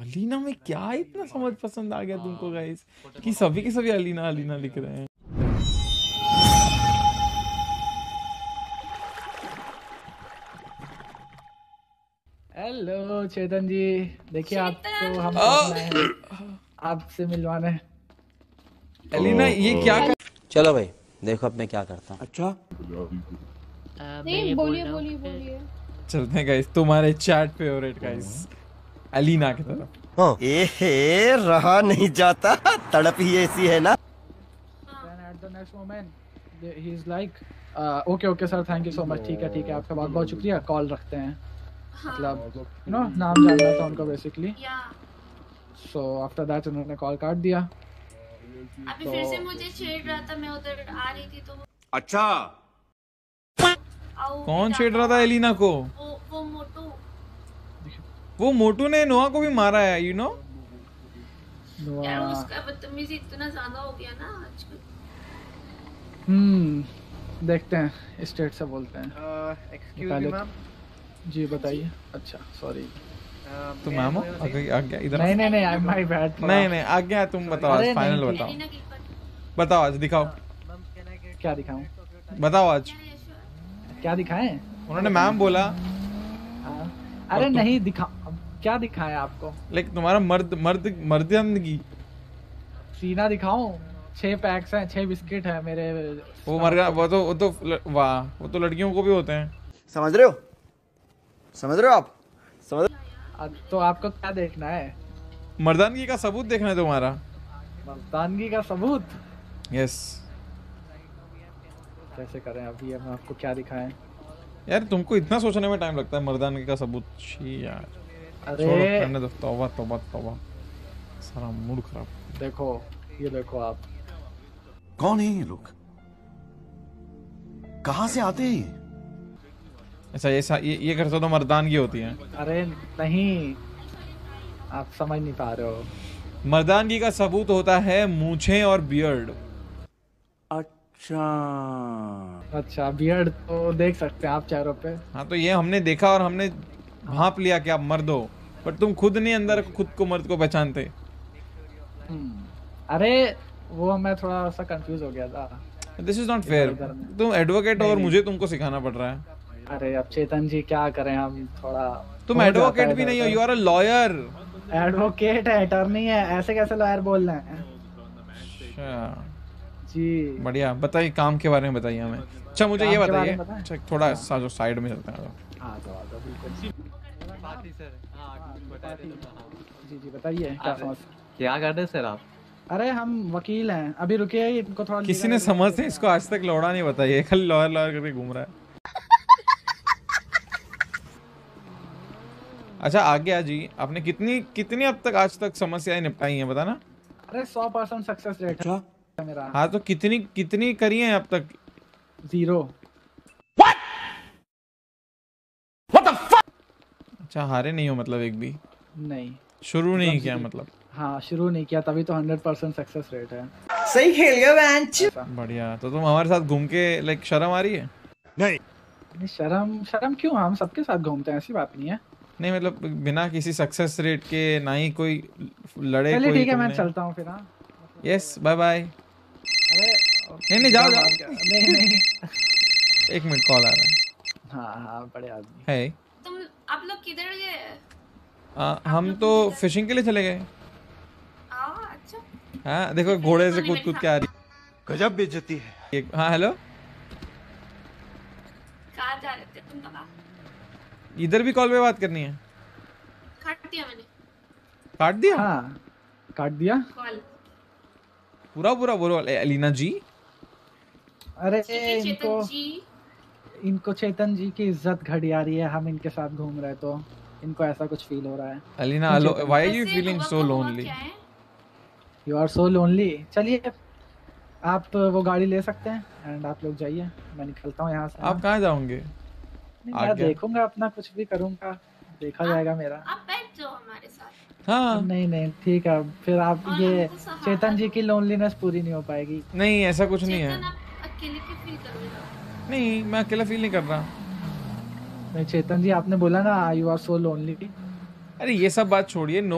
अलीना में क्या इतना समझ पसंद आ गया तुमको गाइस कि सभी के सभी अलीना अलीना लिख रहे हैं। हेलो चेतन जी। देखिए आपको हम आ! आए हैं। आपसे मिलवाने अलीना ये क्या कर... चलो भाई देखो अब मैं क्या करता हूँ। नहीं बोलिए बोलिए बोलिए। चलते हैं गाइस तुम्हारे चैट फेवरेट गाइस अलीना की तरफ़। ए रहा नहीं जाता। तड़प ही ऐसी है ना। Okay okay sir thank you so much ठीक है ठीक है आपका बहुत बहुत शुक्रिया। कॉल रखते हैं। मतलब यू नो नाम जानना था उनका बेसिकली सो आफ्टर दैट उन्होंने कॉल काट दिया। अभी फिर से मुझे छेड़ रहा था मैं उधर आ रही थी तो अच्छा। कौन छेड़ रहा था एलिना को? वो मोटू ने नोआ को भी मारा है यू नो यार उसका बदतमीजी इतना ज़्यादा हो गया ना आजकल। हम्म देखते हैं स्टेट से बोलते हैं। एक्सक्यूज मी मैम जी बताइए। अच्छा सॉरी तो मैम हो? आगे इधर नहीं नहीं नहीं आई माय बैड नहीं नहीं आगे तुम बताओ आज फाइनल बताओ। बताओ आज दिखाओ। गेट क्या दिखाऊँ? बताओ आज। क्या दिखाएँ? उन्होंने मैम बोला। हाँ। अरे नहीं दिखा क्या दिखाएँ आपको? लाइक तुम्हारा मर्द मर्द मर्दंदगी सीना दिखाऊँ? छह पैक्स हैं छह बिस्किट है मेरे वो मर गया वो तो वो तो वाह वो तो लड़कियों को भी होते हैं। समझ रहे हो? समझ रहे हो आप? समझ अब तो आपको क्या देखना है? मर्दानगी का सबूत देखना है तुम्हारा। मर्दानगी का सबूत? यस कैसे करें अभी हम आपको क्या दिखाएँ? यार तुमको इतना सोचने में टाइम लगता है मर्दानगी का सबूत? छी यार। अरे। रहने दो तौबा तौबा तौबा। सारा मूड खराब। देखो ये देखो आप। कौन है ये लोग? कहाँ से आते हैं ये? ऐसा ये सा- ये, ये करते तो मर्दानगी होती है। अरे नहीं। आप समझ नहीं पा रहे हो। मर्दानगी का सबूत होता है मूछें और बियर्ड। अच्छा। अच्छा बियर्ड तो देख सकते हैं आप चेहरों पे। हाँ तो ये हमने देखा और हमने भाप लिया कि आप मर्द हो पर तुम खुद नहीं अंदर खुद को मर्द को पहचानते। हम्म, अरे वो मैं थोड़ा सा कंफ्यूज हो गया था। दिस इज़ नॉट फेयर तुम एडवोकेट हो और मुझे तुमको सिखाना पड़ रहा है। अरे अब चेतन जी क्या करें हम? थोड़ा तुम एडवोकेट भी नहीं हो you are a lawyer. Advocate है अटर्नी है ऐसे कैसे लॉयर बोल रहे हैं? जी। बढ़िया बताइए काम के बारे में बताइए हमें। अच्छा मुझे ये बताइए। अच्छा थोड़ा सा जो साइड में चलते हैं पार्टी सर हाँ। जी जी बताइए क्या समस्या क्या कर रहे सर आप? अरे हम वकील हैं। अभी रुके इनको थोड़ा किसी ने समझ से इसको आज तक लौड़ा नहीं बताइए। खाली लॉयर लॉयर करके घूम रहा है। अच्छा आगे जी आपने कितनी कितनी अब तक आज तक समस्याएँ निपटाई हैं बताना। अरे सौ परसेंट सक्सेस रेट है मेरा। हाँ तो कितनी कितनी करी हैं अब तक? ज़ीरो अच्छा हारे नहीं हो मतलब एक भी? नहीं। शुरू नहीं किया मतलब? हाँ शुरू नहीं किया तभी तो हंड्रेड परसेंट सक्सेस रेट है। सही खेल गया बेंच बढ़िया तो तुम हमारे साथ घूम के लाइक शर्म आ रही है? नहीं। शर्म शर्म क्यों? हम सबके साथ घूमते हैं ऐसी बात नहीं है। नहीं मतलब बिना किसी सक्सेस रेट के ना ही कोई लड़े चलिए ठीक है मैं चलता हूँ फिर हाँ। यस बाय बाय अरे नहीं नहीं जाओ जाओ। नहीं नहीं। एक मिनट कॉल आ रहा है। हाँ हाँ बड़े आदमी। है तुम लोग किधर गए? हम तो फिशिंग के लिए चले गए। अच्छा। हाँ देखो घोड़े से कूद कूद के आ रही गजब बेइज्जती है। है हेलो कहाँ जा रहे थे तुम लोग इधर भी कॉल पे बात करनी है। काट दिया मैंने। काट दिया? हाँ काट दिया। कॉल। पूरा पूरा बोलो अलीना जी? अरे इनको चेतन जी। इनको चेतन जी की इज़्ज़त घटी आ रही है हम इनके साथ घूम रहे तो इनको ऐसा कुछ फील हो रहा है। Alina hello why are you feeling so lonely you are so lonely चलिए आप वो गाड़ी ले सकते हैं एंड आप लोग जाइए। मैं निकलता हूँ यहाँ से। आप कहाँ जाओंगे? नहीं, आ मैं देखूँगा अपना कुछ भी करूँगा। देखा जाएगा मेरा। आप बैठ जाओ हमारे साथ। हाँ। नहीं नहीं ठीक है। फिर आप ये चेतन जी की लोनलीनेस पूरी नहीं हो पाएगी। नहीं ऐसा कुछ नहीं है। नहीं मैं अकेला फील नहीं कर रहा। मैं चेतन जी आपने बोला ना यू आर सो लोनली अरे ये सब बात छोड़िए नो